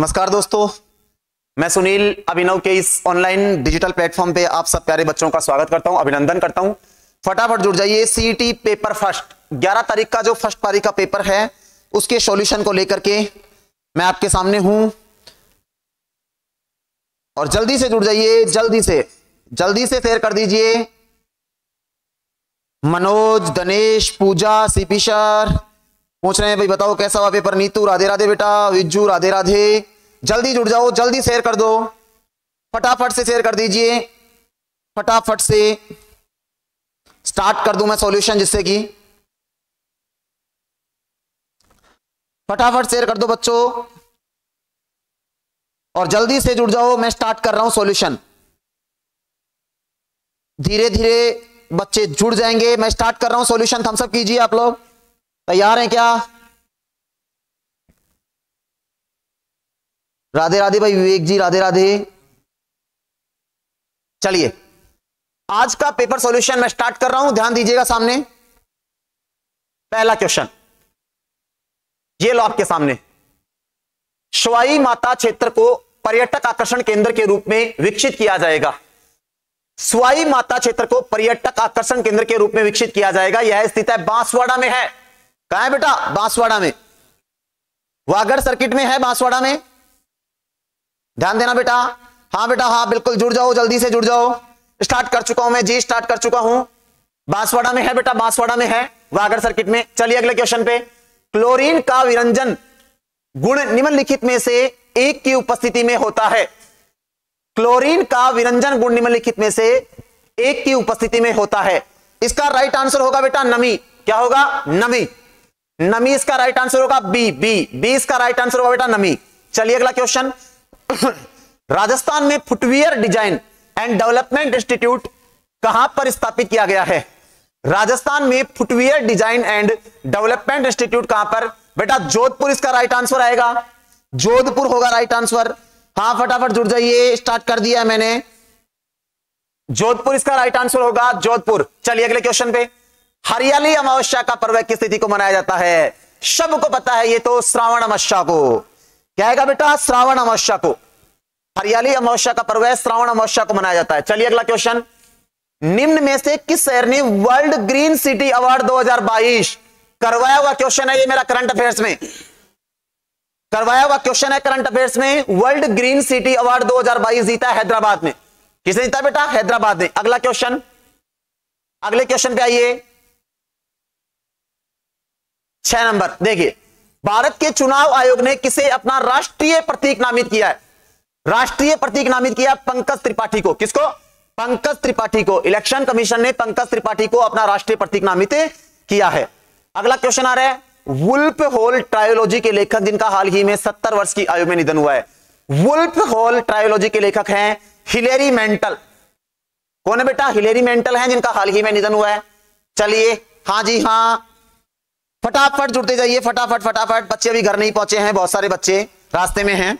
नमस्कार दोस्तों, मैं सुनील अभिनव के इस ऑनलाइन डिजिटल प्लेटफॉर्म पे आप सब प्यारे बच्चों का स्वागत करता हूँ, अभिनंदन करता हूँ। फटाफट जुड़ जाइए सीईटी पेपर फ़र्स्ट 11 तारीख का जो फ़र्स्ट पारी का पेपर है, उसके सॉल्यूशन को लेकर के मैं आपके सामने हूँ। और जल्दी से जुड़ जाइए, जल्दी से जल्दी से शेयर कर दीजिए। मनोज, गणेश, पूजा सीपी सर पूछ रहे हैं, भाई बताओ, कैसा हुआ पेपर नीतू, राधे राधे बेटा, विज्जू, राधे राधे। जल्दी जुड़ जाओ, जल्दी शेयर कर दो। फटाफट से शेयर कर दीजिए। फटाफट से स्टार्ट कर दूँ मैं सॉल्यूशन जिससे कि। फटाफट शेयर कर दो बच्चों। और जल्दी से जुड़ जाओ, मैं स्टार्ट कर रहा हूँ सॉल्यूशन धीरे धीरे बच्चे जुड़ जाएँगे, मैं स्टार्ट कर रहा हूँ सॉल्यूशन थम्सअप कीजिए आप लोग। तैयार हैं क्या? राधे राधे भाई विवेक जी, राधे राधे। चलिए, आज का पेपर सॉल्यूशन मैं स्टार्ट कर रहा हूँ, ध्यान दीजिएगा सामने। पहला क्वेश्चन ये लो आपके सामने। शवाई माता क्षेत्र को पर्यटक आकर्षण केंद्र के रूप में विकसित किया जाएगा। स्वाई माता क्षेत्र को पर्यटक आकर्षण केंद्र के रूप में विकसित किया जाएगा। यह स्थित है बांसवाड़ा में है। कहा है बेटा? बांसवाड़ा में। वागड़ सर्किट में है बांसवाड़ा में। ध्यान देना बेटा। हाँ बेटा हाँ बिल्कुल जुड़ जाओ, जल्दी से जुड़ जाओ। स्टार्ट कर चुका हूँ मैं, जी स्टार्ट कर चुका हूँ। बांसवाड़ा में है बेटा, बांसवाड़ा में है। वागड़ सर्किट में। चलिए अगले क्वेश्चन पे। क्लोरीन का विरंजन गुण निम्नलिखित में से एक की उपस्थिति में होता है। क्लोरीन का विरंजन गुण निम्नलिखित में से एक की उपस्थिति में होता है। इसका राइट आंसर होगा बेटा, नमी। क्या होगा? नमी। नमी इसका राइट आंसर होगा बी बी बी इसका राइट आंसर होगा बेटा नमी। चलिए अगला क्वेश्चन राजस्थान में footwear design and development institute कहाँ पर स्थापित किया गया है? राजस्थान में footwear design and development institute कहाँ पर? बेटा जोधपुर इसका राइट आंसर आएगा। जोधपुर होगा राइट आंसर हाँ फटाफट जुड़ जाइए स्टार्ट कर दिया मैंने। जोधपुर इसका राइट आंसर होगा, जोधपुर। चलिए अगले क्वेश्चन पे। हरियाली अमावस्या का पर्व किस तिथि को मनाया जाता है? सबको पता है, ये तो श्रावण अमावस्या को। क्या है बेटा? श्रावण अमावस्या को। हरियाली अमावस्या का पर्व है, श्रावण अमावस्या को मनाया जाता है। चलिए अगला क्वेश्चन निम्न में से किस शहर ने वर्ल्ड ग्रीन सिटी अवार्ड 2022 करवाया हुआ क्वेश्चन है? ये मेरा करंट अफेयर्स में। करवाया हुआ क्वेश्चन है करंट अफेयर्स में। वर्ल्ड ग्रीन सिटी अवार्ड 2022 जीता हैदराबाद में किसने जीता बेटा? हैदराबाद ने। अगला क्वेश्चन अगले क्वेश्चन पे आइए। छह नंबर, देखिए, भारत के चुनाव आयोग ने किसे अपना राष्ट्रीय प्रतीक नामित किया है? राष्ट्रीय प्रतीक नामित किया पंकज त्रिपाठी को। किसको? पंकज त्रिपाठी को। इलेक्शन कमीशन ने पंकज त्रिपाठी को अपना राष्ट्रीय प्रतीक नामित किया है। अगला क्वेश्चन आ रहा है, वुल्फ होल ट्रायोलॉजी के लेखक, जिनका हाल ही में सत्तर वर्ष की आयु में निधन हुआ है। वुल्फ होल ट्रायोलॉजी के लेखक हैं हिलेरी मेंटल। कौन है बेटा? हिलेरी मेंटल है जिनका हाल ही में निधन हुआ है। चलिए हाँ जी हाँ। फटाफट जुड़ते जाइए, फटाफट फटाफट। बच्चे अभी घर नहीं पहुँचे हैं, बहुत सारे बच्चे रास्ते में हैं।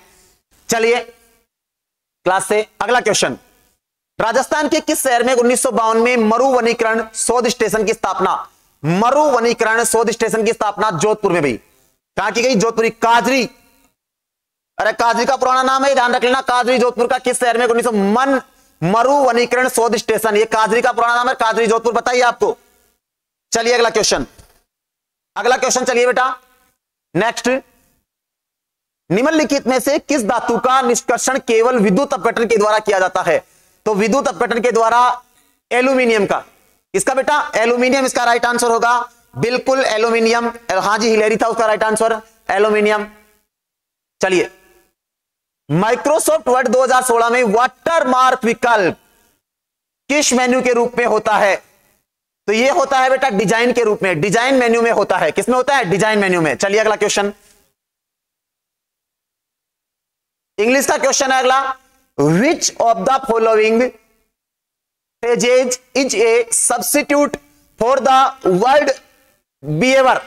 चलिए, क्लास से अगला क्वेश्चन राजस्थान के किस शहर में उन्नीस सौ बावन में मरु वनीकरण शोध स्टेशन की स्थापना? मरु वनीकरण शोध स्टेशन की स्थापना जोधपुर में भी कहाँ की गई? जोधपुरी, काजरी। अरे, काजरी का पुराना नाम है, ध्यान रख लेना। काजरी जोधपुर का किस शहर में उन्नीस मन मरु वनीकरण शोध स्टेशन? ये काजरी का पुराना नाम है, काजरी जोधपुर, बताइए आपको। चलिए अगला क्वेश्चन अगला क्वेश्चन चलिए बेटा। नेक्स्ट निम्नलिखित में से किस धातु का निष्कर्षण केवल विद्युत अपघटन के द्वारा किया जाता है? तो विद्युत अपघटन के द्वारा एल्यूमिनियम का। इसका बेटा? एल्यूमिनियम, इसका राइट आंसर होगा। बिल्कुल एल्यूमिनियम। हाँ जी, हिलेरी था उसका राइट आंसर एल्यूमिनियम। चलिए। माइक्रोसॉफ्ट वर्ड 2016 में वाटरमार्क विकल्प किस मेन्यू के रूप में होता है? तो ये होता है बेटा डिज़ाइन के रूप में, डिज़ाइन मेन्यू में होता है। किसमें होता है? डिज़ाइन मेन्यू में। चलिए अगला क्वेश्चन। इंग्लिश का क्वेश्चन है अगला। Which of the following pages is a substitute for the word behaviour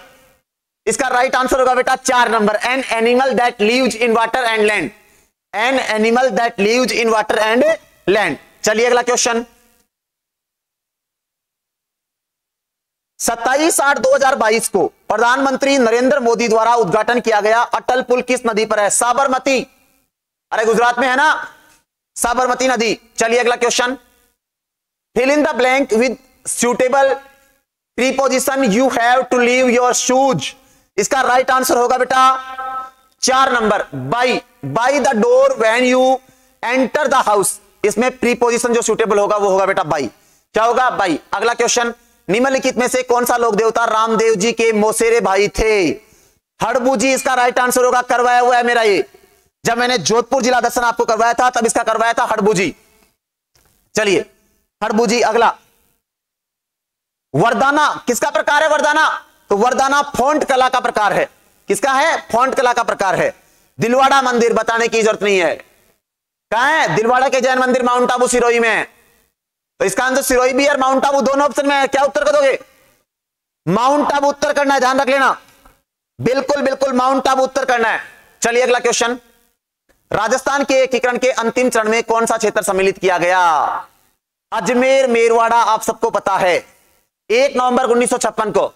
इसका राइट आंसर होगा बेटा चार number. An animal that lives in water and land an animal that lives in water and land चलिए अगला question. सत्ताईस आठ दो हज़ार बाईस को प्रधानमंत्री नरेंद्र मोदी द्वारा उद्घाटन किया गया अटल पुल किस नदी पर है? साबरमती। अरे गुजरात में है ना? साबरमती नदी। चलिए अगला question fill in the blank with suitable preposition you have to leave your shoes इसका राइट right आंसर होगा बेटा चार number. By by the door when you enter the house इसमें प्रीपोजिशन जो सुटेबल होगा वो होगा बेटा बाई क्या होगा? बाई अगला क्वेश्चन निम्नलिखित में से कौन सा लोक देवता रामदेव जी के मोसेरे भाई थे? हड़बू जी, इसका राइट आंसर होगा, करवाया हुआ है मेरा ये। जब मैंने जोधपुर जिला दर्शन आपको करवाया था, तब इसका करवाया था हड़बू जी। चलिए, हड़बू जी, अगला। वरदाना, किसका प्रकार है वरदाना? तो वरदाना फोंट कला का प्रकार है। किसका है? फोंट कला का प्रकार है। दिलवाड़ा मंदिर, बताने की ज़रूरत नहीं है। कहा है? दिलवाड़ा के जैन मंदिर, माउंट आबू सिरोही में तो इसका आंसर सिरोही भी और माउंट आबू दोनों ऑप्शन में है। क्या उत्तर कर दोगे माउंट आबू उत्तर करना है, ध्यान रख लेना। बिल्कुल बिल्कुल माउंट आबू उत्तर करना है। चलिए अगला क्वेश्चन राजस्थान के एकीकरण के अंतिम चरण में कौन सा क्षेत्र सम्मिलित किया गया? अजमेर, मेरवाड़ा, आप सबको पता है। एक नवंबर उन्नीस सौ छप्पन को।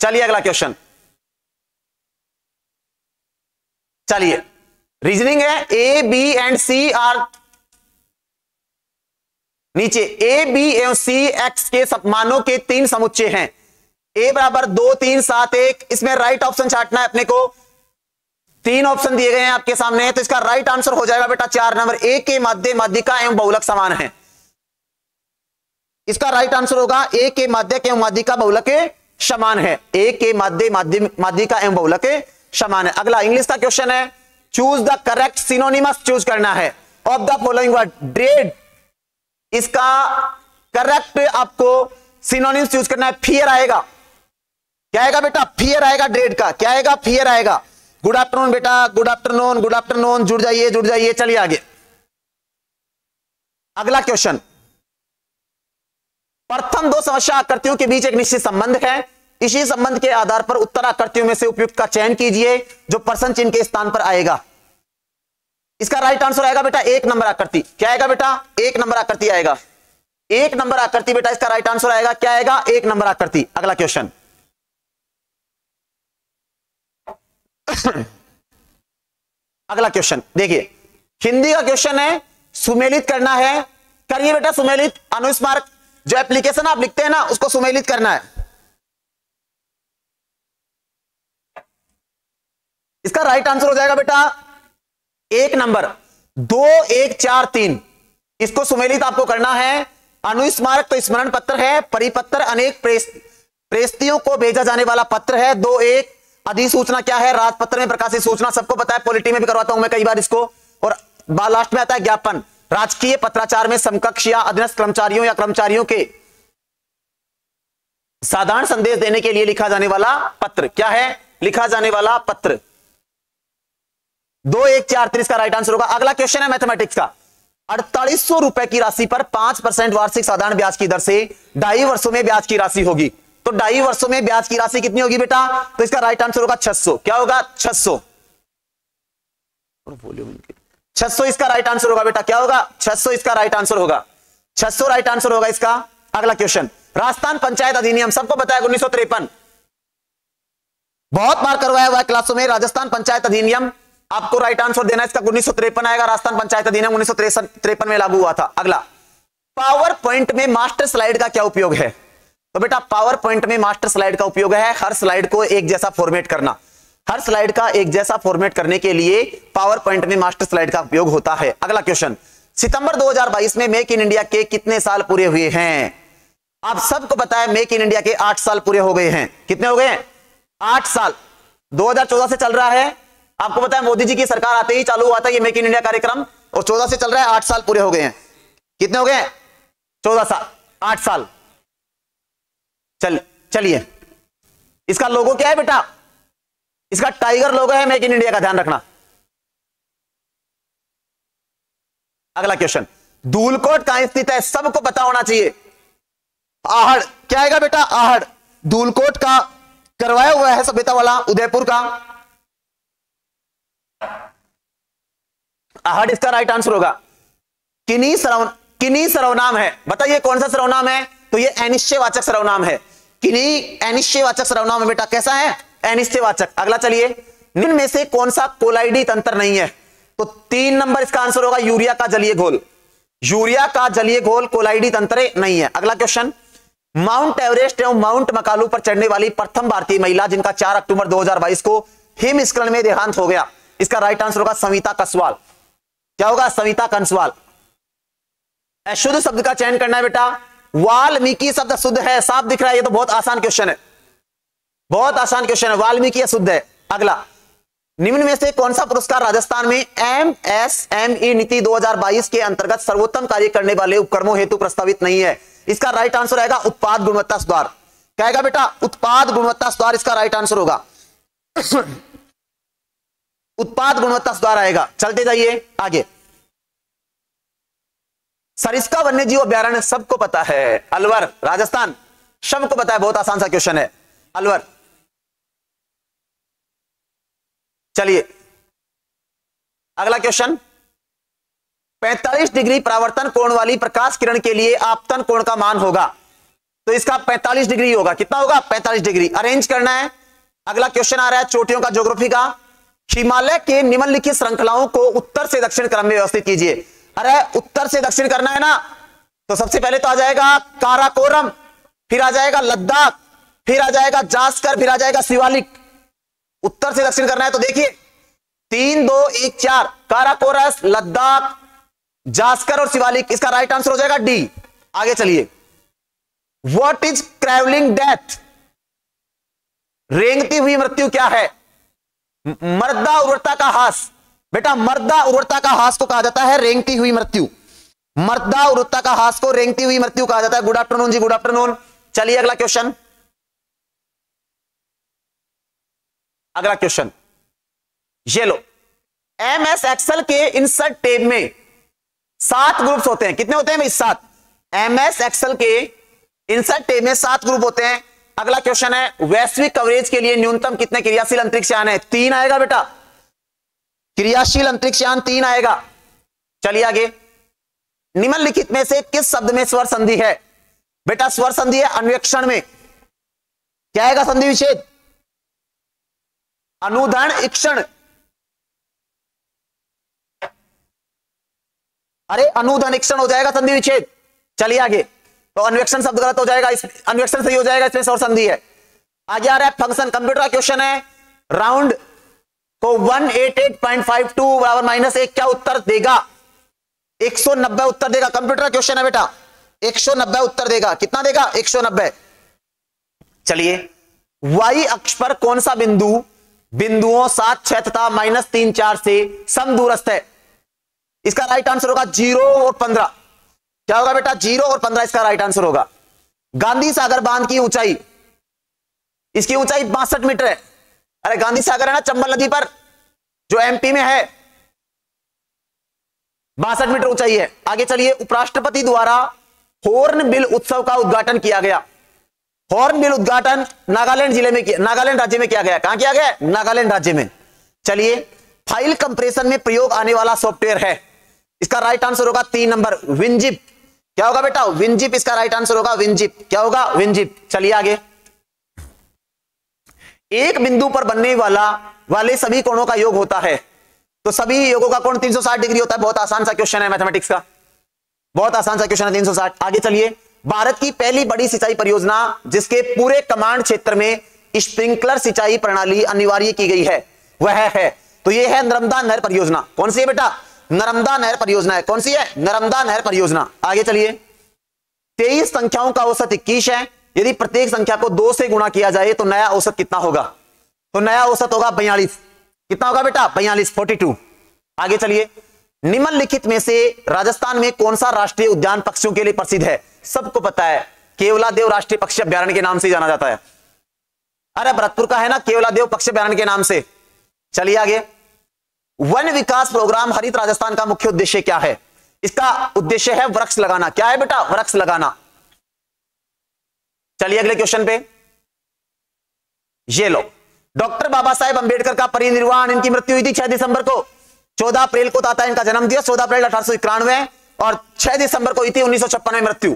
चलिए अगला क्वेश्चन चलिए। रीजनिंग है A B and C are नीचे ए बी एवं सी एक्स के मानों के तीन समुच्चय हैं। ए बराबर दो, तीन, सात, एक, इसमें राइट ऑप्शन छाटना है अपने को। तीन ऑप्शन दिए गए हैं आपके सामने तो इसका राइट आंसर हो जाएगा बेटा चार नंबर ए के माध्य, माध्यिका एवं बहुलक समान है। इसका राइट आंसर होगा ए के माध्यक एवं माध्यिका बहुलक समान है। ए के माध्य माध्यिका एवं बहुलक समान है। अगला इंग्लिश का क्वेश्चन है। Choose the correct synonymous choose करना है। Of the following word dread इसका करेक्ट आपको सिनोनिम्स चूज़ करना है फियर आएगा। क्या आएगा बेटा? फियर आएगा ड्रेड का। क्या आएगा? फियर आएगा। गुड आफ्टरनून बेटा गुड आफ्टरनून गुड आफ्टरनून जुड़ जाइए जुड़ जाइए, चलिए आगे। अगला क्वेश्चन प्रथम दो समस्या आकृतियों के बीच एक निश्चित संबंध है। इसी संबंध के आधार पर उत्तर आकृतियों में से उपयुक्त का चयन कीजिए, जो प्रश्न चिन्ह के स्थान पर आएगा। इसका राइट आंसर आएगा बेटा, एक नंबर आकृति। क्या आएगा बेटा? एक नंबर आकृति आएगा। एक नंबर आकृति बेटा, इसका राइट आंसर आएगा। क्या आएगा? एक नंबर आकृति। अगला क्वेश्चन अगला क्वेश्चन देखिए, हिंदी का क्वेश्चन है, सुमेलित करना है। करिए बेटा सुमेलित। अनुस्मारक जो एप्लीकेशन आप लिखते हैं ना, उसको सुमेलित करना है। इसका राइट आंसर हो जाएगा बेटा एक नंबर, दो, एक, चार, तीन। इसको सुमेलित आपको करना है। अनुस्मारक तो स्मरण पत्र है, परिपत्र अनेक प्रेस, प्रेस्तियों को भेजा जाने वाला पत्र है। दो, एक, अधिसूचना क्या है? राजपत्र में प्रकाशित सूचना सबको पता है, पॉलिटी में भी करवाता हूँ मैं कई बार इसको। और लास्ट में आता है ज्ञापन। राजकीय पत्राचार में समकक्ष या अधीनस्थ कर्मचारियों या कर्मचारियों के साधारण संदेश देने के लिए लिखा जाने वाला पत्र। क्या है? लिखा जाने वाला पत्र। दो एक चार तीस का राइट आंसर होगा। अगला क्वेश्चन है मैथमेटिक्स का। अड़तालीस सौ रुपए की राशि पर पाँच परसेंट वार्षिक साधारण ब्याज की दर से ढाई वर्षों में ब्याज की राशि होगी। तो ढाई वर्षों में ब्याज की राशि कितनी होगी बेटा? तो इसका राइट आंसर होगा छह क्या होगा? छह छह इसका राइट आंसर होगा बेटा। क्या होगा? छह इसका राइट आंसर होगा। छह राइट आंसर होगा इसका। अगला क्वेश्चन राजस्थान पंचायत अधिनियम, सबको बताया उन्नीस बहुत बार करवाया हुआ है क्लासों में राजस्थान पंचायत अधिनियम। आपको राइट आंसर देना इसका उन्नीस आएगा, राजस्थान पंचायत अधिनियम उन्नीस में लागू हुआ था। अगला पावर पॉइंट में मास्टर स्लाइड का क्या उपयोग है? तो बेटा पावर पॉइंट में मास्टर स्लाइड का उपयोग है, हर स्लाइड को एक जैसा फॉर्मेट करना। हर स्लाइड का एक जैसा फॉर्मेट करने के लिए पावर पॉइंट में मास्टर स्लाइड का उपयोग होता है। अगला क्वेश्चन सितंबर 2022 में मेक इन इंडिया के कितने साल पूरे हुए हैं? आप सबको पता है मेक इन इंडिया के आठ साल पूरे हो गए हैं। कितने हो गए आठ साल। 2014 से चल रहा है आपको पता है मोदी जी की सरकार आते ही चालू हुआ था ये मेक इन इंडिया कार्यक्रम और चौदह से चल रहा है, आठ साल पूरे हो गए हैं। कितने हो गए चौदह साल, आठ साल। चल, चलिए। इसका लोगो क्या है बेटा? इसका टाइगर लोगो है मेक इन इंडिया का ध्यान रखना। अगला क्वेश्चन धूलकोट कहाँ स्थित है? सबको पता होना चाहिए। आहड़, क्या आएगा बेटा? आहड़। धूलकोट का करवाया हुआ है सभ्यता वाला, उदयपुर का। आहट इसका राइट आंसर होगा। किन्हीं सर्व किन्हीं सर्वनाम है? बताइए कौन सा सर्वनाम है? तो ये अनिश्चयवाचक सर्वनाम है। किन्हीं अनिश्चयवाचक सर्वनाम है बेटा? कैसा है? अनिश्चयवाचक। अगला चलिए। निम्न में से कौन सा कोलाइडी तंत्र नहीं है? तो तीन नंबर इसका आंसर होगा, यूरिया का जलीय घोल। यूरिया का जलीय घोल कोलाइडी तंत्र नहीं है। अगला क्वेश्चन माउंट एवरेस्ट एवं माउंट मकालू पर चढ़ने वाली प्रथम भारतीय महिला जिनका 4 अक्टूबर 2022 को हिमस्खलन में देहांत हो गया। इसका राइट आंसर होगा सविता कसवाल। क्या होगा? सविता कंसवाल। अशुद्ध शब्द का चयन करना है बेटा। वाल्मीकि शब्द शुद्ध है, साफ़ दिख रहा है, ये तो बहुत आसान क्वेश्चन है। बहुत आसान क्वेश्चन है, वाल्मीकि अशुद्ध है। अगला। निम्न में से कौन सा पुरस्कार राजस्थान में एम एस एम ई नीति 2022 के अंतर्गत सर्वोत्तम कार्य करने वाले उपक्रमों हेतु प्रस्तावित नहीं है? इसका राइट आंसर आएगा उत्पाद गुणवत्ता सुधार। कहेगा बेटा, उत्पाद गुणवत्ता सुधार, इसका राइट आंसर होगा। उत्पाद गुणवत्ता सुधार आएगा। चलते जाइए आगे। सरिस्का वन्य जीव अभ्यारण्य सबको पता है। अलवर, राजस्थान, सबको पता है, बहुत आसान सा क्वेश्चन है। अलवर। चलिए। अगला क्वेश्चन 45 डिग्री परावर्तन कोण वाली प्रकाश किरण के लिए आपतन कोण का मान होगा। तो इसका 45 डिग्री होगा। कितना होगा? 45 डिग्री। अरेंज करना है। अगला क्वेश्चन आ रहा है चोटियों का ज्योग्राफी का। हिमालय के निम्नलिखित श्रृंखलाओं को उत्तर से दक्षिण क्रम में व्यवस्थित कीजिए। अरे, उत्तर से दक्षिण करना है ना? तो सबसे पहले तो आ जाएगा काराकोरम, फिर आ जाएगा लद्दाख, फिर आ जाएगा जास्कर, फिर आ जाएगा शिवालिक। उत्तर से दक्षिण करना है तो देखिए। तीन, दो, एक, चार। काराकोरस, लद्दाख, जास्कर और शिवालिक। इसका राइट आंसर हो जाएगा डी आगे चलिए। वॉट इज़ ट्रेवलिंग डेथ रेंगती हुई मृत्यु क्या है? मर्दा उर्वरता का हास। बेटा, मर्दा उर्वरता का हास को कहा जाता है, रेंगती हुई मृत्यु। मर्दा उर्वरता का हास को रेंगती हुई मृत्यु कहा जाता है। Good afternoon ji good afternoon चलिए अगला क्वेश्चन अगला क्वेश्चन ये लो। एम एस एक्सल के इंसर्ट टेब में सात ग्रुप्स होते हैं। कितने होते हैं भाई, सात? एम एस एक्सल के इंसर्ट टेब में सात ग्रुप होते हैं। अगला क्वेश्चन है, वैश्विक कवरेज के लिए न्यूनतम कितने क्रियाशील अंतरिक्ष यान है? तीन आएगा बेटा। क्रियाशील अंतरिक्ष यान तीन आएगा। चलिए आगे। निम्नलिखित में से किस शब्द में स्वर संधि है? बेटा, स्वर संधि है अन्वेक्षण में। क्या आएगा संधि विच्छेद? अनुदान इक्षण। अरे अनुदान इक्षण हो जाएगा संधि विच्छेद। चलिए आगे। तो अन्वेक्षण शब्द गलत हो जाएगा, इस अन्वेक्षण सही हो जाएगा, इसमें स्वर संधि है। आगे आ रहा है फ़ंक्शन कंप्यूटर का क्वेश्चन है। राउंड को 188.52 बराबर माइनस एक क्या उत्तर देगा? 190 उत्तर देगा। कंप्यूटर का क्वेश्चन है बेटा। 190 उत्तर देगा। कितना देगा? 190 चलिए वाई अक्ष पर कौन सा बिंदु, बिंदुओं सात, छह तथा माइनस तीन, चार से सम दूरस्थ है? इसका राइट आंसर होगा ज़ीरो और पंद्रह। क्या होगा बेटा? ज़ीरो और पंद्रह इसका राइट आंसर होगा। गांधी सागर बाँध की ऊंचाई। इसकी ऊंचाई बासठ मीटर है। अरे, गांधी सागर है ना चंबल नदी पर? जो एमपी में है। बासठ मीटर ऊंचाई है। आगे चलिए, उपराष्ट्रपति द्वारा हॉर्न बिल उत्सव का उद्घाटन किया गया। हॉर्न बिल उद्घाटन नागालैंड ज़िले में नागालैंड राज्य में किया गया। कहाँ किया गया? नागालैंड राज्य में। चलिए, फ़ाइल कंप्रेशन में प्रयोग आने वाला सॉफ्टवेयर है। इसका राइट आंसर होगा तीन नंबर, विंजिप। क्या होगा बेटा? विंजिप इसका राइट आंसर होगा विंजिप क्या होगा? विंजिप चलिए आगे। एक बिंदु पर बनने वाला, वाले सभी कोणों का योग होता है। तो सभी योगों का कोण 360 डिग्री होता है। बहुत आसान सा क्वेश्चन है मैथमेटिक्स का। बहुत आसान सा क्वेश्चन है 360 आगे चलिए। भारत की पहली बड़ी सिंचाई परियोजना, जिसके पूरे कमांड क्षेत्र में स्प्रिंकलर सिंचाई प्रणाली अनिवार्य की गई है, वह है। तो यह है नर्मदा नहर परियोजना। कौन सी है बेटा? नर्मदा नहर परियोजना है। कौन सी है? नर्मदा नहर परियोजना। आगे चलिए। तेईस संख्याओं का औसत इक्कीस है। यदि प्रत्येक संख्या को दो से गुणा किया जाए तो नया औसत कितना होगा? तो नया औसत होगा बयालीस। कितना होगा बेटा? बयालीस फोर्टी टू आगे चलिए। निम्नलिखित में से राजस्थान में कौन सा राष्ट्रीय उद्यान पक्षियों के लिए प्रसिद्ध है? सबको पता है। केवला देव राष्ट्रीय पक्षी अभ्यारण के नाम से जाना जाता है। अरे भरतपुर का है ना? केवला देव पक्षी अभ्यारण के नाम से। चलिए आगे। वन विकास प्रोग्राम हरित राजस्थान का मुख्य उद्देश्य क्या है? इसका उद्देश्य है वृक्ष लगाना। क्या है बेटा? वृक्ष लगाना। चलिए अगले क्वेश्चन पे। ये लो। डॉक्टर बाबा साहेब अंबेडकर का परिनिर्वाण, इनकी मृत्यु हुई थी छह दिसंबर को। चौदह अप्रैल को था इनका जन्म दिवस चौदह अप्रैल अठारह सौ इक्यानवे और छह दिसंबर को हुई थी उन्नीस में मृत्यु।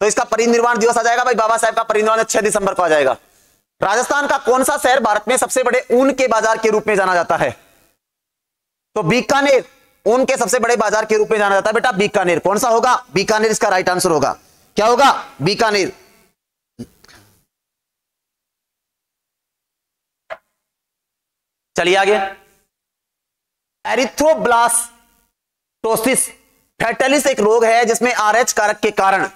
तो इसका परिनिर्वाण दिवस आ जाएगा भाई। बाबा साहेब का परिनिर्वाण छह दिसंबर को आ जाएगा। राजस्थान का कौन सा शहर भारत में सबसे बड़े ऊन के बाज़ार के रूप में जाना जाता है? तो बीकानेर, उनके सबसे बड़े बाज़ार के रूप में जाना जाता है। बेटा, बीकानेर, कौन सा होगा? बीकानेर इसका राइट आंसर होगा। क्या होगा? बीकानेर। चलिए आगे। एरिथ्रोब्लास्टोसिस फैटलिस एक रोग है जिसमें आरएच कारक के कारण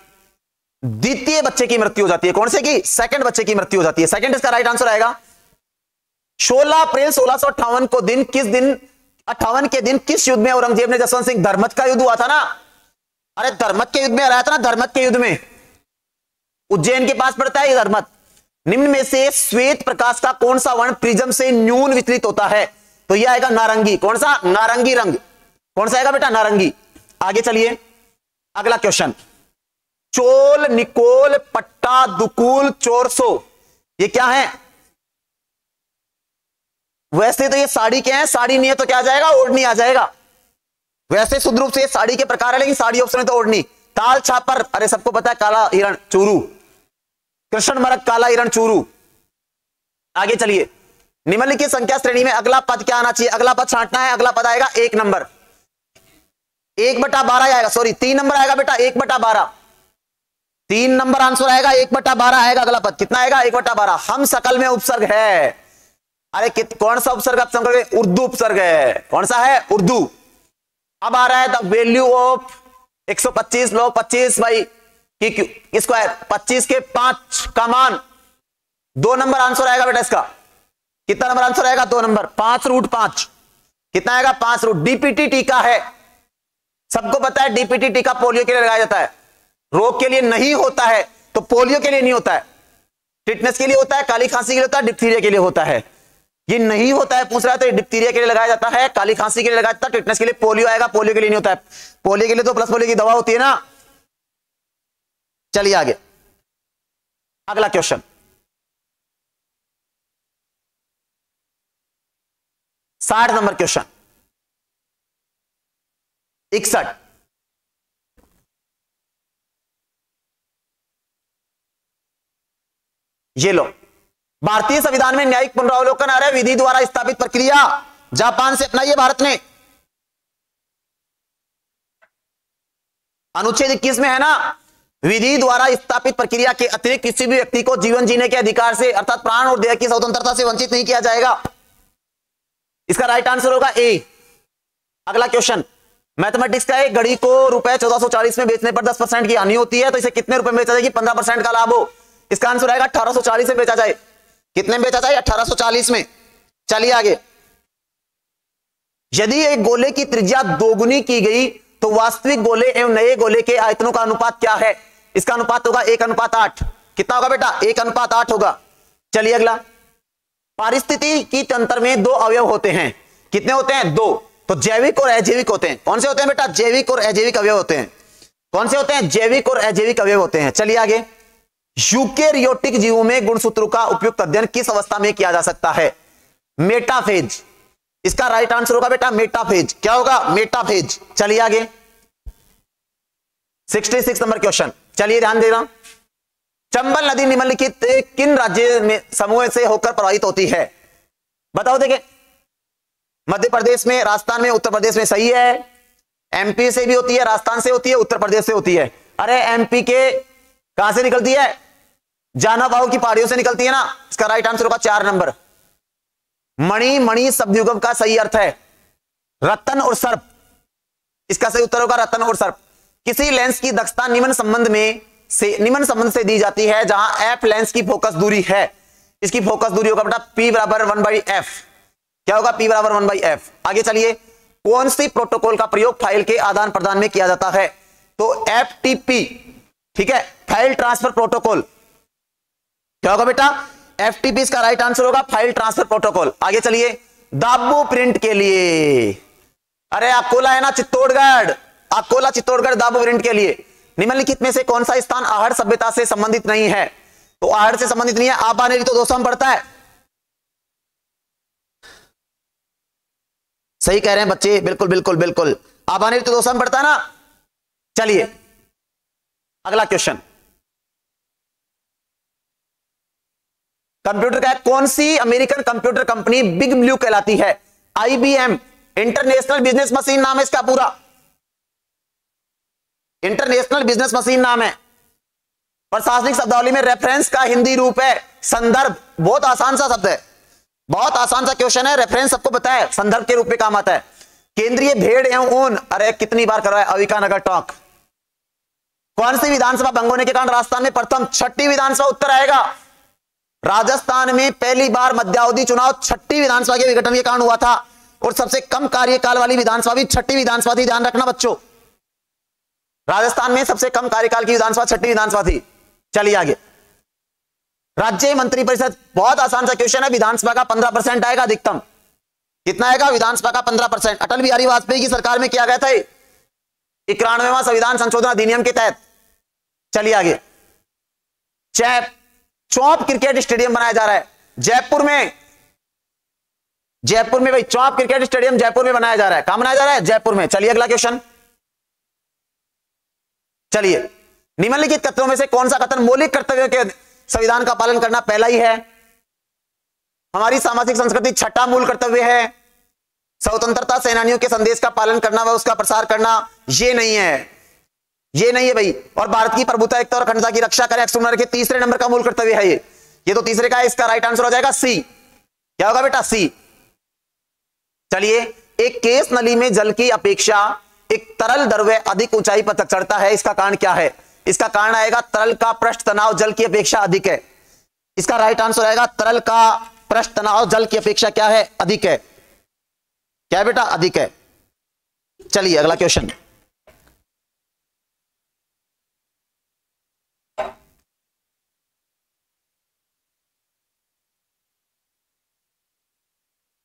द्वितीय बच्चे की मृत्यु हो जाती है। कौन से की? सेकंड बच्चे की मृत्यु हो जाती है। सेकंड इसका राइट आंसर आएगा। 16 अप्रैल सोलह को दिन, किस दिन अट्ठावन के दिन किस युद्ध में औरंगज़ेब ने जसवंत सिंह धर्मत का युद्ध हुआ था ना? अरे धर्मत के युद्ध में हराया था ना, धर्मत के युद्ध में। उज्जैन के पास पड़ता है धर्मत। निम्न में से श्वेत प्रकाश का कौन सा वर्ण प्रिज्म से न्यून विचलित होता है? तो यह आएगा नारंगी। कौन सा? नारंगी रंग। कौन सा आएगा बेटा? नारंगी। आगे चलिए। अगला क्वेश्चन चोल, निकोल, पट्टा, दुकुल, चोरसो। ये क्या है? वैसे तो ये साड़ी क्या है? साड़ी नहीं है तो क्या आ जाएगा? ओढ़नी आ जाएगा। वैसे शुद्ध रूप से ये साड़ी के प्रकार है, लेकिन साड़ी ऑप्शन है तो ओढ़नी। ताल छापर, अरे सबको पता है, काला हिरण चूरू। कृष्ण मरक काला हिरण चूरू। आगे चलिए। निम्नलिखित संख्या श्रेणी में अगला पद क्या आना चाहिए? अगला पद छांटना है, अगला पद आएगा एक नंबर। एक बटा बारह आएगा सॉरी तीन नंबर आएगा बेटा, एक बटा बारह। तीन नंबर आंसर आएगा, एक बटा बारह आएगा अगला पद। कितना आएगा? एक बटा बारह। हम सकल में उपसर्ग है। अरे कौन सा उपसर्ग आप समझ उर्दू उपसर्ग है। कौन सा है? उर्दू। अब आ रहा है द वैल्यू ऑफ़ 125 लोग 25 बाई की स्क्वायर 25 के पाँच का मान। दो नंबर आंसर आएगा बेटा इसका। कितना नंबर आंसर आएगा? दो नंबर। पाँच रूट पाँच। कितना आएगा? पाँच रूट। डीपीटी टीका है। सबको पता है डीपीटी टीका पोलियो के लिए लगाया जाता है। रोग के लिए नहीं होता है तो पोलियो के लिए नहीं होता है। फिटनेस के लिए होता है, काली खांसी के लिए होता है, डिप्थीरिया के लिए होता है। ये नहीं होता है, पूछ रहा है तो डिप्थीरिया के लिए लगाया जाता है, काली खांसी के लिए लगाया जाता है टिटनेस के लिए पोलियो आएगा पोलियो के लिए नहीं होता है। पोलियो के लिए तो प्लस पोलियो की दवा होती है ना। चलिए आगे। अगला क्वेश्चन साठ नंबर क्वेश्चन इकसठ। ये लो। भारतीय संविधान में न्यायिक पुनरावलोकन आ रहा है, विधि द्वारा स्थापित प्रक्रिया। जापान से अपनाइए भारत ने। अनुच्छेद इक्कीस में है ना? विधि द्वारा स्थापित प्रक्रिया के अतिरिक्त किसी भी व्यक्ति को जीवन जीने के अधिकार से, अर्थात प्राण और देह की स्वतंत्रता से वंचित नहीं किया जाएगा। इसका राइट आंसर होगा ए अगला क्वेश्चन मैथमेटिक्स का एक घड़ी को रुपए 1440 में बेचने पर 10 परसेंट की हानि होती है तो इसे कितने रुपए में बेचा जाएगी? 15 परसेंट का लाभ हो। इसका आंसर आएगा 1840 में बेचा जाए। कितने में बेचा जाए 1840 में। चलिए आगे। यदि एक गोले की त्रिज्या दोगुनी की गई तो वास्तविक गोले एवं नए गोले के आयतनों का अनुपात क्या है? इसका अनुपात होगा एक अनुपात आठ। कितना होगा बेटा? एक अनुपात आठ होगा। चलिए अगला। पारिस्थिति की तंत्र में दो अवयव होते हैं। कितने होते हैं? दो। तो जैविक और अजैविक होते हैं। कौन से होते हैं बेटा? जैविक और अजैविक अवयव होते हैं। कौन से होते हैं? जैविक और अजैविक अवयव होते हैं। चलिए आगे। यूकेरियोटिक जीवों में गुणसूत्रों का उपयुक्त अध्ययन किस अवस्था में किया जा सकता है? मेटाफेज। इसका राइट आंसर होगा बेटा, मेटाफेज। क्या होगा? मेटाफेज। चलिए आगे। 66 नंबर क्वेश्चन चलिए ध्यान देना। चंबल नदी निम्नलिखित किन राज्य में समूह से होकर प्रवाहित होती है? बताओ देखे। मध्य प्रदेश में, राजस्थान में, उत्तर प्रदेश में सही है। एमपी से भी होती है, राजस्थान से होती है, उत्तर प्रदेश से होती है। अरे एमपी के कहाँ से निकलती है? जाना बाहू की पहाड़ियों से निकलती है ना, इसका राइट आंसर होगा चार नंबर। मणि मणि शब्द का सही अर्थ है रतन और सर्प। इसका सही उत्तर होगा रतन और सर्प। किसी लेंस की दक्षता निम्न संबंध में से, निम्न संबंध से दी जाती है जहाँ एफ़ लेंस की फोकस दूरी है। इसकी फोकस दूरी होगा बेटा पी बराबर वन बाई एफ़ क्या होगा पी बराबर वन बाई एफ़ आगे चलिए। कौन सी प्रोटोकॉल का प्रयोग फ़ाइल के आदान प्रदान में किया जाता है? तो एफ़ ठीक है? फ़ाइल ट्रांसफ़र प्रोटोकॉल क्या होगा बेटा? एफ़ का राइट आंसर होगा फ़ाइल ट्रांसफ़र प्रोटोकॉल आगे चलिए। दाबो प्रिंट के लिए। अरे, अकोला है ना चित्तौड़गढ़? अकोला, चित्तौड़गढ़ दाबो प्रिंट के लिए। निम्नलिखित में से कौन सा स्थान आहड़ सभ्यता से संबंधित नहीं है? तो आहड़ से संबंधित नहीं है आबानेरी तो दोस्तों पढ़ता है। सही कह रहे हैं बच्चे, बिल्कुल बिल्कुल बिल्कुल। आबानेरी तो दोस्तों पढ़ता है ना? चलिए। अगला क्वेश्चन कंप्यूटर का कौन सी American computer company big blue कहलाती है? आईबीएम, इंटरनेशनल बिज़नेस मशीन नाम है इसका पूरा। इंटरनेशनल बिज़नेस मशीन नाम है। प्रशासनिक शब्दावली में रेफरेंस का हिंदी रूप है। संदर्भ, बहुत आसान सा शब्द है। बहुत आसान सा क्वेश्चन है। रेफरेंस सबको पता है। संदर्भ के रूप में काम आता है। केंद्रीय भेड़ एवं ऊन। अरे, कितनी बार करवाया अविका नगर टॉक। कौन सी विधानसभा भंग होने के कारण राजस्थान में प्रथम छठी विधानसभा उत्तर आएगा? राजस्थान में पहली बार मध्यावधि चुनाव छठी विधानसभा के विघटन के कारण हुआ था और सबसे कम कार्यकाल वाली विधानसभा भी छठी विधानसभा थी, ध्यान रखना बच्चों। राजस्थान में सबसे कम कार्यकाल की विधानसभा छठी विधानसभा थी। चलिए आगे। राज्य मंत्री परिषद बहुत आसान सा क्वेश्चन है, विधानसभा का पंद्रह परसेंट आएगा अधिकतम। कितना आएगा? विधानसभा का पंद्रह परसेंट अटल बिहारी वाजपेयी की सरकार में किया गया था? इक्यानवेवा संविधान संशोधन अधिनियम के तहत। चलिए आगे। चैप। चौप क्रिकेट स्टेडियम बनाया जा रहा है। जयपुर में जयपुर में भाई, चौप क्रिकेट स्टेडियम जयपुर में बनाया जा रहा है। कहाँ बनाया जा रहा है? जयपुर में। चलिए अगला क्वेश्चन चलिए। निम्नलिखित कथनों में से कौन सा कथन मौलिक कर्तव्य के संविधान का पालन करना पहला ही है? हमारी सामाजिक संस्कृति छठा मूल कर्तव्य है। स्वतंत्रता सेनानियों के संदेश का पालन करना व उसका प्रसार करना यह नहीं है। ये नहीं है भाई। और भारत की प्रभुता एकता और अखंडता की रक्षा करें एक्सट्रोनर के तीसरे नंबर का मूल कर्तव्य है ये। ये तो तीसरे का है, इसका राइट आंसर हो जाएगा सी क्या होगा बेटा? सी चलिए, एक केस नली में जल की अपेक्षा एक तरल द्रव्य अधिक ऊंचाई पर तक चढ़ता है। इसका कारण क्या है? इसका कारण आएगा, तरल का पृष्ठ तनाव जल की अपेक्षा अधिक है। इसका राइट आंसर आएगा, तरल का पृष्ठ तनाव जल की अपेक्षा क्या है? अधिक है। क्या बेटा? अधिक है। चलिए, अगला क्वेश्चन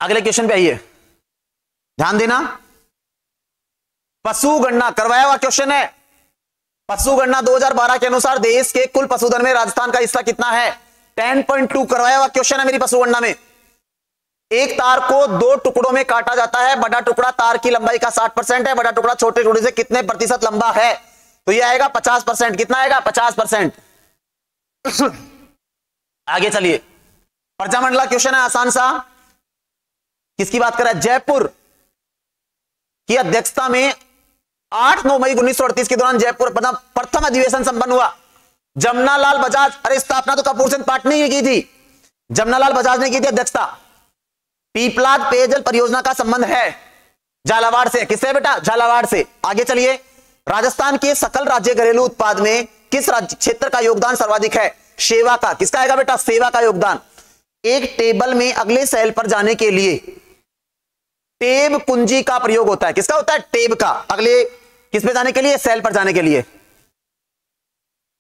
अगले क्वेश्चन पे आइए। ध्यान देना। पशु गणना, करवाया हुआ क्वेश्चन है। पशु गणना 2012 के अनुसार देश के कुल पशुधन में राजस्थान का हिस्सा कितना है? 10.2 करवाया हुआ क्वेश्चन है मेरी पशु गणना में। एक तार को दो टुकड़ों में काटा जाता है। बड़ा टुकड़ा तार की लंबाई का 60 परसेंट है, बड़ा टुकड़ा छोटे टुकड़े से कितने प्रतिशत लंबा है? तो यह आएगा 50 परसेंट। कितना आएगा? 50 परसेंट। आगे चलिए। प्रजामंडला क्वेश्चन है आसान सा। किसकी बात कर रहा है? जयपुर की अध्यक्षता में 8 नौ मई उन्नीस सौ अड़तीस के दौरान जयपुर प्रथम अधिवेशन संपन्न हुआ। जमनालाल बजाज, अरे स्थापना तो कपूर सिंह पाटनी ने की थी। जमनालाल बजाज ने की थी अध्यक्षता। पीपलाद पेयजल परियोजना का संबंध है। झालावाड़ से। किससे बेटा? झालावाड़ से। आगे चलिए। राजस्थान के सकल राज्य घरेलू उत्पाद में किस राज्य क्षेत्र का योगदान सर्वाधिक है? सेवा का। किसका आएगा बेटा? सेवा का योगदान। एक टेबल में अगले सेल पर जाने के लिए टेब कुंजी का प्रयोग होता है। किसका होता है? टेब का। अगले, किस पे जाने के लिए? सेल पर जाने के लिए।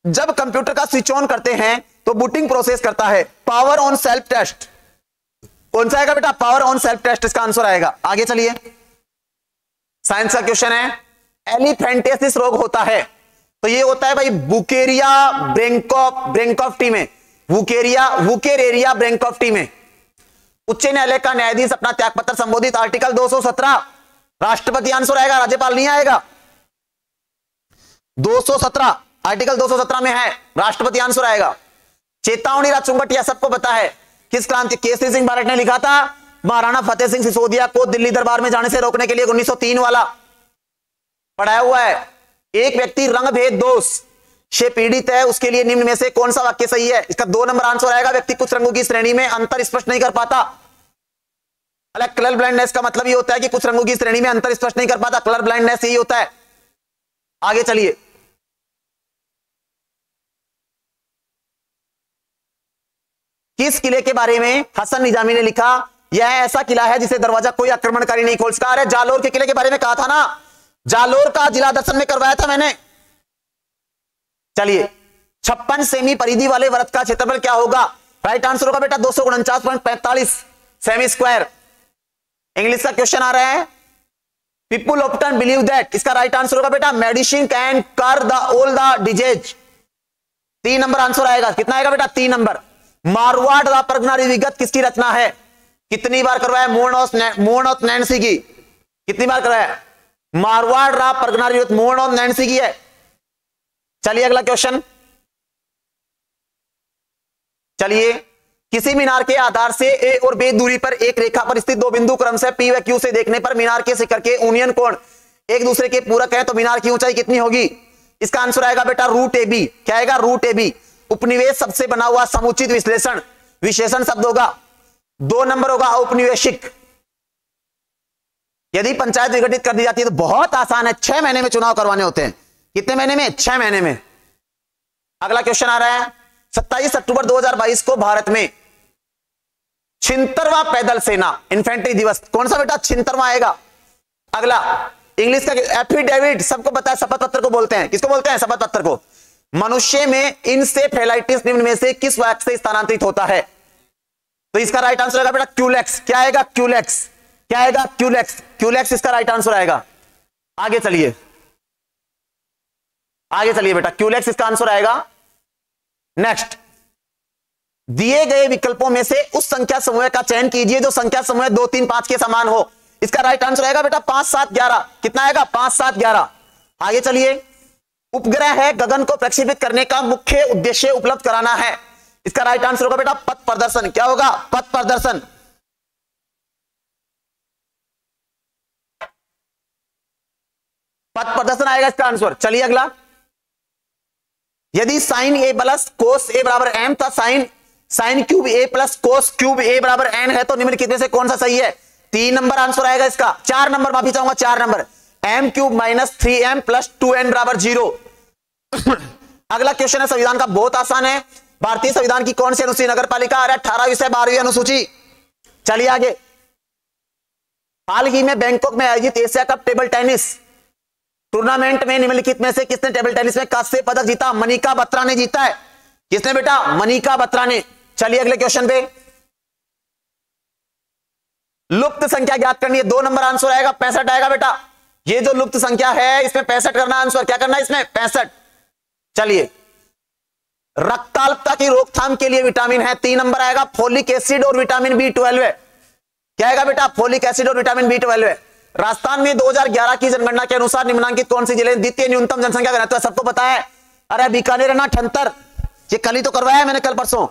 जब कंप्यूटर का स्विच ऑन करते हैं तो बूटिंग प्रोसेस करता है। Power on self test. कौन सा आएगा बेटा? Power on self test. इसका आंसर आएगा। आगे चलिए। साइंस का क्वेश्चन है। एलिफेंटेसिस रोग होता है। तो ये होता है भाई, बुकेरिया ब्रेंकॉफ ब्रेंकॉफ टी में। वुकेरिया वुकेरेरिया ब्रेंकॉफ टी में। उच्च न्यायालय का न्यायाधीश अपना त्यागपत्र संबोधित, आर्टिकल 217 राष्ट्रपति आंसर आएगा राज्यपाल नहीं आएगा। 217 आर्टिकल 217 में है, राष्ट्रपति आंसर आएगा चेतावनी राजचुंगटिया सबको पता है, किस क्रांति, केसरी सिंह भारत ने लिखा था? महाराणा फतेह सिंह सिसोदिया को दिल्ली दरबार में जाने से रोकने के लिए 1903 वाला। पढ़ाया हुआ है, एक व्यक्ति रंग भेद दोष। से पीड़ित है, उसके लिए निम्न में से कौन सा वाक्य सही है? इसका दो नंबर आंसर आएगा, व्यक्ति कुछ रंगों की श्रेणी में अंतर स्पष्ट नहीं कर पाता। अलग कलर ब्लाइंडनेस का मतलब ये होता है कि कुछ रंगों की श्रेणी में अंतर स्पष्ट नहीं कर पाता कलर ब्लाइंडनेस यही होता है। आगे चलिए। किस किले के बारे में हसन निजामी ने लिखा, यह ऐसा किला है जिसे दरवाज़ा कोई आक्रमणकारी नहीं खोल सका। अरे जालोर के किले के बारे में कहा था ना? जालोर का जिला दर्शन में करवाया था मैंने। चलिए, छप्पन सेमी परिधि वाले वर्त का क्षेत्रफल क्या होगा? राइट आंसर होगा बेटा दो सौ पैंतालीस सेमी स्क्वायर इंग्लिश का क्वेश्चन आ रहा है। पीपुल ऑप्टन बिलीव दैट इसका राइट आंसर होगा बेटा medicine can cure the all the disease तीन नंबर आंसर आएगा। कितना आएगा बेटा? तीन नंबर। मारवाड़ द विगत किसकी रचना है? कितनी बार करवाया? मोर्न ऑफ़ मोर्न ऑफ़ नैन्सी की। कितनी बार करवाया? मारवाड़ रा परगनारी मोर्न ऑफ़ नैन्सी की है। चलिए अगला क्वेश्चन चलिए, किसी मीनार के आधार से ए और बी दूरी पर एक रेखा पर स्थित दो बिंदु क्रम से पी व क्यू से देखने पर मीनार के शिखर के यूनियन कोण एक दूसरे के पूरक है तो मीनार की ऊंचाई कितनी होगी? इसका आंसर आएगा बेटा रूट ए बी क्या आएगा? रूट ए बी उपनिवेश सबसे बना हुआ समुचित विश्लेषण। विशेषण शब्द होगा, दो नंबर होगा औपनिवेशिक। यदि पंचायत विघटित कर दी जाती है तो बहुत आसान है, छह महीने में चुनाव करवाने होते हैं। कितने महीने में? छह महीने में। अगला क्वेश्चन आ रहा है। 27 अक्टूबर 2022 को भारत में छिंतरवा पैदल सेना इन्फेंट्री दिवस। कौन सा बेटा छिंतरवा आएगा? अगला इंग्लिश का एफिडेविट सबको बताया, शपथ पत्र को बोलते हैं। किसको बोलते हैं? शपथ पत्र को। मनुष्य में इनसे इनसेफेलाइटिस निम्न में से किस वाक्य से स्थानांतरित होता है? तो इसका राइट आंसर आएगा बेटा क्यूलेक्स क्या आएगा क्यूलेक्स क्या आएगा क्यूलेक्स क्यूलेक्स इसका राइट आंसर आएगा। आगे चलिए। आगे चलिए बेटा क्यूलेक्स इसका आंसर आएगा। नेक्स्ट दिए गए विकल्पों में से उस संख्या समूह का चयन कीजिए जो संख्या समूह दो, तीन, पाँच के समान हो। इसका राइट आंसर आएगा बेटा, पाँच, सात, ग्यारह। कितना आएगा? पाँच, सात, ग्यारह। आगे चलिए। उपग्रह है गगन को प्रक्षेपित करने का मुख्य उद्देश्य उपलब्ध कराना है। इसका राइट आंसर होगा बेटा, पथ प्रदर्शन। क्या होगा? पथ प्रदर्शन। पथ प्रदर्शन आएगा इसका आंसर चलिए अगला। यदि साइन ए प्लस कोस ए बराबर एम था sine sine cube A plus cos cube A बराबर एन है तो निम्न कितने से कौन सा सही है? तीन नंबर आंसर आएगा इसका। चार नंबर, माफ़ी चाहूँगा, चार number. M cube minus three M plus two N बराबर ज़ीरो अगला क्वेश्चन है, संविधान का बहुत आसान है। भारतीय संविधान की कौन सी अनुसूची नगर पालिका आ रहा है? अठारह विषय बारहवीं अनुसूची। चलिए आगे। हाल ही में बैंकॉक में आयोजित Asia cup table tennis. Tournament में निम्नलिखित में से किसने टेबल टेनिस में कांस्य पदक जीता? मनिका बत्रा ने जीता है। किसने बेटा? मनिका बत्रा ने। चलिए अगले क्वेश्चन पे। लुप्त संख्या ज्ञात करनी है। दो नंबर आंसर आएगा। पैंसठ आएगा बेटा। ये जो लुप्त संख्या है, इसमें पैंसठ करना आंसर क्या करना है इसमें? पैंसठ। चलिए। रक्ताल्पता की रोकथाम के लिए विटामिन है। तीन नंबर आएगा। फोलिक एसिड और विटामिन बी ट्वेल्व है। क्या आएगा बेटा? फोलिक एसिड और विटामिन बी ट्वेल्व है। राजस्थान में 2011 की जनगणना के अनुसार निम्नांकित कौन से ज़िले द्वितीय न्यूनतम जनसंख्या घनत्व सबको पता है। अरे बीकानेर ना, ठंतर। ये कल ही तो करवाया मैंने, कल परसों।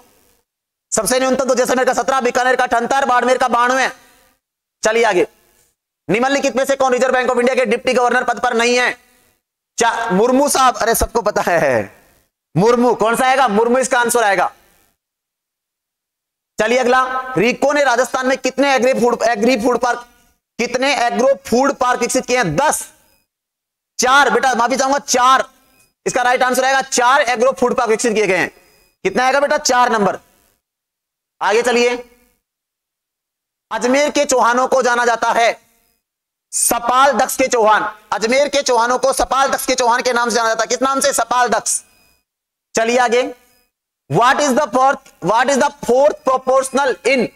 सबसे न्यूनतम तो जैसलमेर का सत्रह, बीकानेर का ठंतर, बाड़मेर का बानवे। चलिए आगे। निम्नलिखित में से कौन रिज़र्व बैंक ऑफ़ इंडिया के डिप्टी गवर्नर पद पर नहीं है? मुर्मू साहब। अरे सबको पता है। मुर्मू, कौन सा आएगा? मुर्मू इसका आंसर आएगा। चलिए अगला। रिको ने राजस्थान में कितने agri food agri food park कितने एग्रो फ़ूड पार्क विकसित किए हैं? दस। चार। बेटा, माफ़ी चाहूँगा, चार। इसका राइट आंसर आएगा चार एग्रो फ़ूड पार्क विकसित किए गए हैं। कितना आएगा बेटा? चार नंबर आगे चलिए। अजमेर के चौहानों को जाना जाता है। सपाल दक्ष के चौहान। अजमेर के चौहानों को सपाल दक्ष के चौहान के नाम से जाना जाता है। किस नाम से? सपाल दक्ष। चलिए आगे। What is the fourth what is the fourth proportional in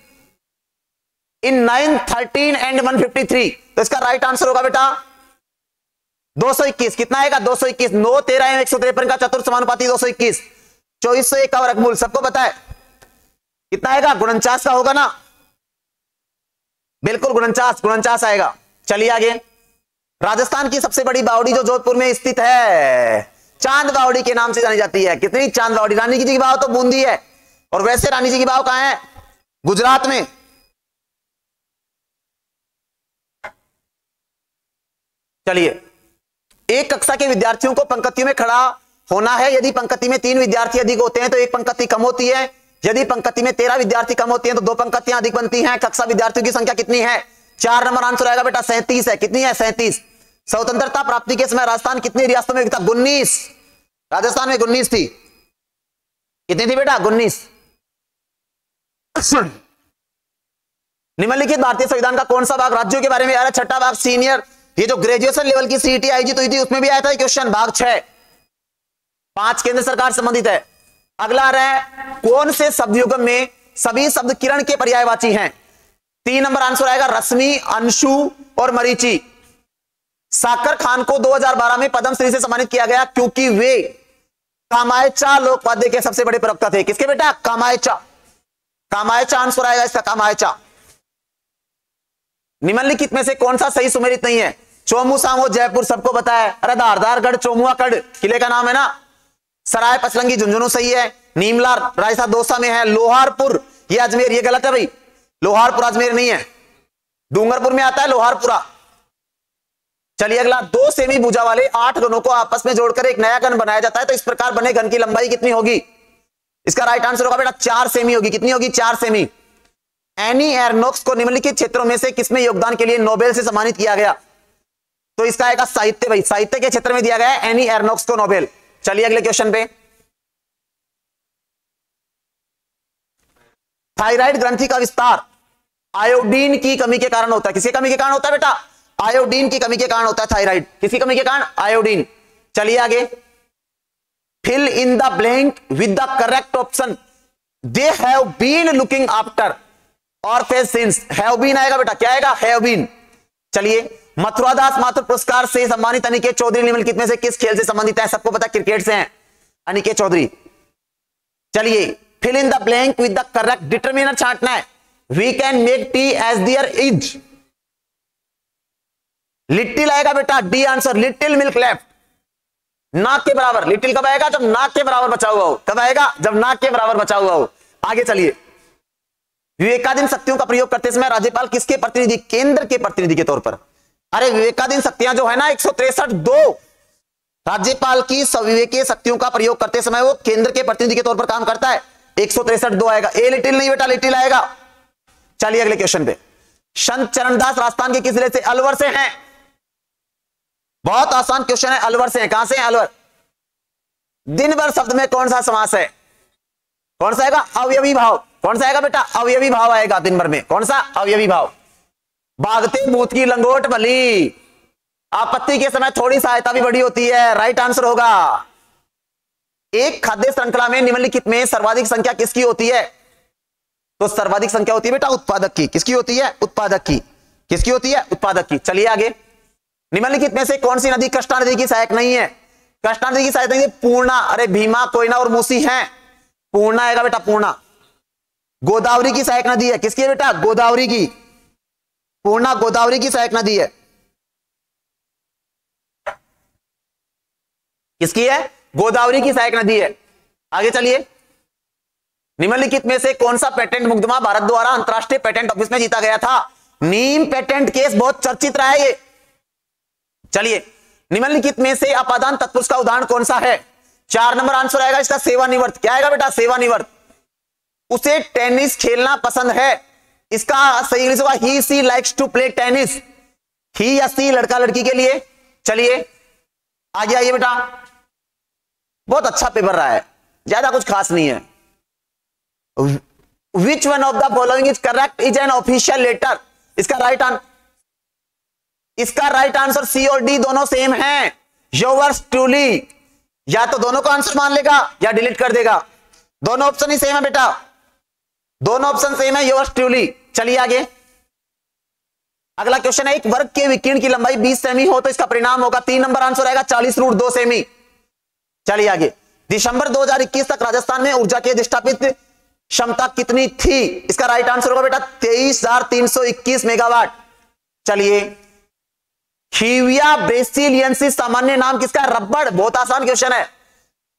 in nine thirteen and one fifty three तो इसका राइट आंसर होगा बेटा 221 कितना आएगा? 221 नौ, तेरह एक सौ तिरपन का चतुर्थ समानुपाती 221 चौबीस सौ एक वर्गमूल, सबको पता है? कितना आएगा? गुणनचास का होगा ना? बिल्कुल गुणनचास गुणनचास आएगा। चलिए आगे। राजस्थान की सबसे बड़ी बावड़ी जो जोधपुर में स्थित है, चाँद बावड़ी के नाम से जानी जाती है। कितनी? चाँद बावड़ी। रानी जी की बाव तो बूंदी है। और वैसे रानी जी की बाव कहा है? गुजरात में। चलिए। एक कक्षा के विद्यार्थियों को पंक्तियों में खड़ा होना है। यदि पंक्ति में तीन विद्यार्थी अधिक होते हैं तो एक पंक्ति कम होती है। यदि पंक्ति में तेरह विद्यार्थी कम होती हैं तो दो पंक्तियाँ अधिक बनती हैं। कक्षा विद्यार्थियों की संख्या कितनी है? चार नंबर आंसर आएगा बेटा, सैंतीस है। कितनी है? सैंतीस। स्वतंत्रता प्राप्ति के समय राजस्थान कितनी रियासतों में था उन्नीस। राजस्थान में उन्नीस थी। कितनी थी बेटा? उन्नीस। निम्नलिखित भारतीय संविधान का कौन सा भाग राज्यों के बारे में छठा भाग, सीनियर। ये जो ग्रेजुएशन लेवल की सीटी आई जी तो थी, उसमें भी आया था क्वेश्चन भाग छह। पाँच केंद्र सरकार संबंधित है। अगला रहा है, कौन से शब्द युगम में सभी शब्द किरण के पर्यायवाची हैं? तीन नंबर आंसर आएगा, रश्मि, अंशु और मरीची। साकर खान को 2012 में पद्मश्री से सम्मानित किया गया, क्योंकि वे कामायचा लोकवाद्य के सबसे बड़े प्रवक्ता थे। किसके बेटा? कामायचा। कामायचा आंसर आएगा इसका, कामायचा। निम्नलिखित में से कौन सा सही सुमेरित नहीं है? चोमू सामो जयपुर सबको बताया। अरे धारदारगढ़ चोमुआगढ़ किले का नाम है ना? सराय पचलंगी झुंझुनू सही है। नीमला राजस्थान दोसा में है। लोहारपुर, ये अजमेर, ये गलत है भाई। लोहारपुर, अजमेर नहीं है। डूंगरपुर में आता है, लोहारपुरा। चलिए अगला, दो सेमी भुजा वाले आठ गनों को आपस में जोड़कर एक नया गन बनाया जाता है तो इस प्रकार बने गन की लंबाई कितनी होगी? इसका राइट आंसर होगा बेटा, चार सेमी होगी। कितनी होगी? चार सेमी। एनी एरनोक्स को निम्नलिखित क्षेत्रों में से किसमें योगदान के लिए नोबेल से सम्मानित किया गया? तो इसका आएगा साहित्य भाई। साहित्य के क्षेत्र में दिया गया है एनी एरनोक्स को नोबेल। चलिए अगले क्वेश्चन पे। थायराइड ग्रंथि का विस्तार। आयोडीन की कमी के कारण होता है। किसी कमी के कारण होता है बेटा? आयोडीन की कमी के कारण होता है थायराइड। किसी कमी के कारण? आयोडीन। चलिए आगे। Fill in the blank with the correct option they have been looking after और फेस सिंस हैव बीन आएगा बेटा। क्या आएगा? हैव बीन चलिए। मथुरादास माथुर पुरस्कार से सम्मानित अनिकेत चौधरी। निम्नलिखित में से किस खेल से संबंधित है? सबको पता, क्रिकेट से हैं। अनिकेत चौधरी। चलिए fill in the blank with the correct determiner छांटना है। We can make tea as there is little आएगा बेटा D answer little milk left नाक के बराबर लिटिल कब आएगा? जब नाक के बराबर बचा हुआ हो। कब आएगा? जब नाक के बराबर बचा हुआ हो। आगे चलिए। विवेकाधीन शक्तियों का प्रयोग करते समय राज्यपाल किसके प्रतिनिधि, केंद्र के प्रतिनिधि के तौर पर? अरे विवेकाधीन शक्तियाँ जो है ना, एक दो। राज्यपाल की सविवेकीय शक्तियों का प्रयोग करते समय वो केंद्र के प्रतिनिधि के तौर पर काम करता है। एक दो आएगा। ए लिटिल नहीं बेटा, लिटिल आएगा। चलिए अगले क्वेश्चन पे। संत चरणदास राजस्थान के किस ज़िले से अलवर से हैं? बहुत आसान क्वेश्चन है, अलवर से है। कहाँ से है? अलवर। दिन भर शब्द में कौन सा समास है? कौन सा आएगा? अवयवी भाव। कौन सा आएगा बेटा? अवयवी भाव आएगा दिन भर में। कौन सा? अवयवी भाव। भागते भूत की लंगोट भली। आपत्ति के समय थोड़ी सहायता भी बड़ी होती है। राइट आंसर होगा। एक खाद्य श्रृंखला में निम्नलिखित में सर्वाधिक संख्या किसकी होती है? तो सर्वाधिक संख्या होती है बेटा उत्पादक की। किसकी होती है? उत्पादक की। किसकी होती है? उत्पादक की। चलिए आगे। निम्नलिखित में से कौन सी नदी कृष्णा नदी की सहायक नहीं है? कृष्णा नदी की सहायक नहीं है। पूर्णा। अरे भीमा, कोयना और मूसी है। पूर्णा आएगा बेटा, पूर्णा। गोदावरी की सहायक नदी है। किसकी है बेटा? गोदावरी की। पूर्णा गोदावरी की सहायक नदी है। किसकी है? गोदावरी की सहायक नदी है। आगे चलिए। निम्नलिखित में से कौन सा पेटेंट मुकदमा भारत द्वारा अंतरराष्ट्रीय पेटेंट ऑफ़िस में जीता गया था? नीम पेटेंट केस बहुत चर्चित रहा है ये। चलिए। निम्नलिखित में से अपादान तत्पुरुष का उदाहरण कौन सा है? चार नंबर आंसर आएगा इसका सेवानिवर्त क्या आएगा बेटा? सेवानिवर्त उसे टेनिस खेलना पसंद है। इसका सही इंग्लिश होगा he she likes to play tennis he या सी लड़का लड़की के लिए। चलिए आगे आइए बेटा। बहुत अच्छा पेपर रहा है। ज़्यादा कुछ खास नहीं है। Which one of the following is correct is an official letter इसका राइट आंसर इसका राइट आंसर सी और डी दोनों सेम है। योवर्स ट्रूली या तो दोनों को आंसर मान लेगा, या डिलीट कर देगा। दोनों ऑप्शन ही सेम है बेटा। दोनों ऑप्शन सेम है योवर्स ट्रूली चलिए आगे। अगला क्वेश्चन है, एक वर्ग के विकीर्ण की लंबाई 20 सेमी हो तो इसका परिणाम होगा, तीन नंबर आंसर आएगा 40 रूट दो सेमी चलिए आगे। दिसंबर 2021 तक राजस्थान में ऊर्जा की अधिष्ठापित क्षमता कितनी थी? इसका राइट आंसर होगा बेटा, तेईस मेगावाट चलिए। खीविया ब्रेसिलियंसिस सामान्य नाम किसका रबड़ बहुत आसान क्वेश्चन है।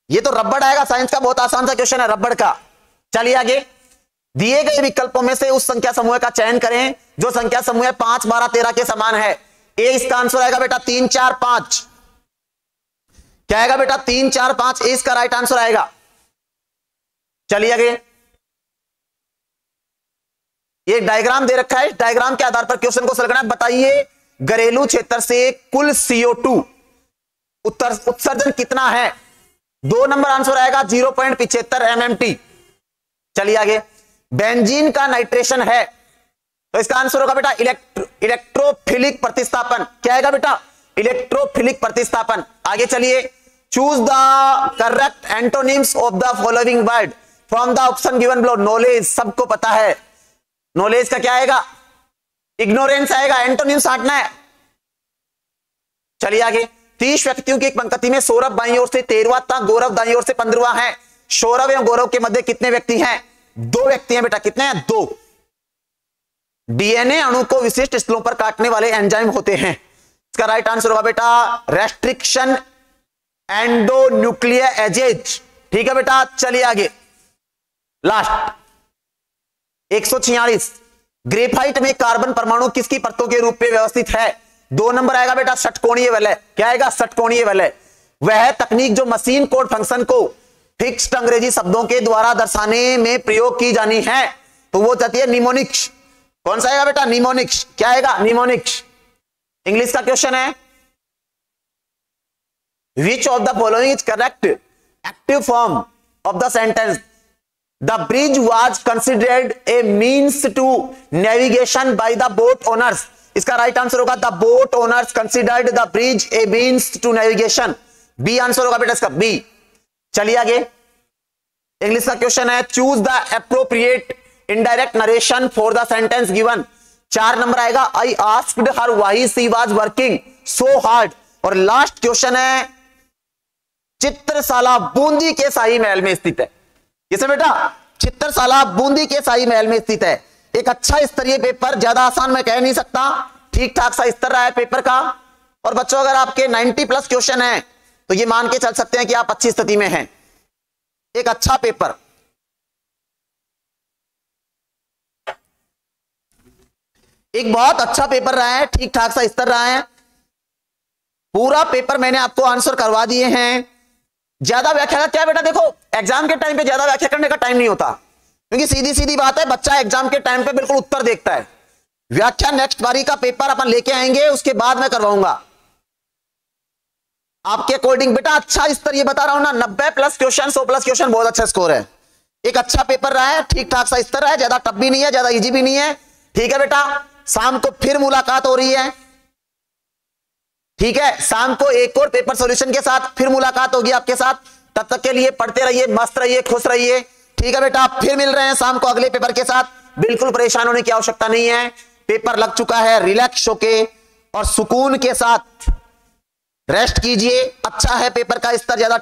ये तो रबड़ आएगा, साइंस का बहुत आसान सा क्वेश्चन है रबड़ का। चलिए आगे। दिए गए विकल्पों में से उस संख्या समूह का चयन करें, जो संख्या समूह पाँच, बारह, तेरह के समान है। ए इसका आंसर आएगा बेटा तीन, चार, पाँच। क्या आएगा बेटा? तीन, चार, पाँच, ए इसका राइट आंसर आएगा। चलिए आगे। ये डायग्राम दे रखा है। डायग्राम के आधार पर क्वेश्चन को करना बताइए, घरेलू क्षेत्र से कुल सीओ टू उत्तर, उत्सर्जन कितना है? दो नंबर आंसर आएगा ज़ीरो पॉइंट पिछहत्तर एम एम टी चलिए आगे। बेंजीन का नाइट्रेशन है। तो इसका आंसर होगा बेटा इलेक्ट्रो, इलेक्ट्रोफिलिक प्रतिस्थापन। क्या आएगा बेटा? इलेक्ट्रोफिलिक प्रतिस्थापन। आगे चलिए। Choose the correct antonyms of the following word from the option given below knowledge सबको पता है। नॉलेज का क्या आएगा? इग्नोरेंस आएगा। एंटोनिम्स साटना है। चलिए आगे। तीस व्यक्तियों की एक पंक्ति में सौरभ बाई ओर से तेरवा था गौरव दाई ओर से पंद्रवा है। सौरभ एवं गौरव के मध्य कितने व्यक्ति हैं? दो व्यक्ति हैं बेटा, कितने हैं? दो। डीएनए अणु को विशिष्ट स्थलों पर काटने वाले एंजाइम होते हैं। इसका राइट आंसर होगा बेटा रेस्ट्रिक्शन एंडो न्यूक्लियर एजेज ठीक है बेटा, चलिए आगे। लास्ट एक सौ छियालीस। ग्रेफाइट में कार्बन परमाणु किसकी परतों के रूप में व्यवस्थित है? दो नंबर आएगा बेटा, षटकोणीय वलय। क्या आएगा? षटकोणीय वलय। वह तकनीक जो मशीन कोड फ़ंक्शन को फिक्स्ड अंग्रेज़ी शब्दों के द्वारा दर्शाने में प्रयोग की जानी है। तो वो जाती है निमोनिक्स। कौन सा आएगा बेटा? निमोनिक्स। क्या आएगा? निमोनिक्स। इंग्लिश का क्वेश्चन है। Which of the following is correct active form of the sentence the bridge was considered a means to navigation by the boat owners इसका राइट आंसर होगा the boat owners considered the bridge a means to navigation B answer होगा बेटा इसका B चलिए आगे। English का question है choose the appropriate indirect narration for the sentence given चार नंबर आएगा I asked her why she was working so hard और लास्ट क्वेश्चन है, चित्रशाला बूंदी के शाही महल में स्थित है। किसे बेटा, चित्रशाला बूंदी के शाही महल में स्थित है। एक अच्छा स्तरीय पेपर ज़्यादा आसान मैं कह नहीं सकता। ठीक ठाक सा स्तर रहा है पेपर का। और बच्चों, अगर आपके 90 प्लस क्वेश्चन है तो ये मान के चल सकते हैं कि आप अच्छी स्थिति में हैं। एक अच्छा पेपर। एक बहुत अच्छा पेपर रहा है ठीक ठाक सा स्तर रहा है। पूरा पेपर मैंने आपको आंसर करवा दिए हैं। ज़्यादा व्याख्या क्या बेटा, देखो, एग्ज़ाम के टाइम पे ज़्यादा व्याख्या करने का टाइम नहीं होता। क्योंकि सीधी सीधी बात है, बच्चा एग्ज़ाम के टाइम पे बिल्कुल उत्तर देखता है। व्याख्या नेक्स्ट बारी का पेपर अपन लेके आएँगे, उसके बाद मैं करवाऊँगा। आपके अकॉर्डिंग बेटा अच्छा स्तर ये बता रहा हूँ ना, नब्बे प्लस क्वेश्चन सौ प्लस क्वेश्चन बहुत अच्छा स्कोर है। एक अच्छा पेपर रहा है ठीक ठाक सा स्तर है, ज़्यादा टफ भी नहीं है, ज़्यादा इजी भी नहीं है। ठीक है बेटा, शाम को फिर मुलाकात हो रही है। ठीक है, शाम को एक और पेपर सॉल्यूशन के साथ फिर मुलाकात होगी आपके साथ। तब तक के लिए पढ़ते रहिए, मस्त रहिए, खुश रहिए। ठीक है बेटा, फिर मिल रहे हैं शाम को अगले पेपर के साथ। बिल्कुल परेशान होने की आवश्यकता नहीं है। पेपर लग चुका है रिलैक्स होके और सुकून के साथ। रेस्ट कीजिए। अच्छा है पेपर का स्तर ज़्यादा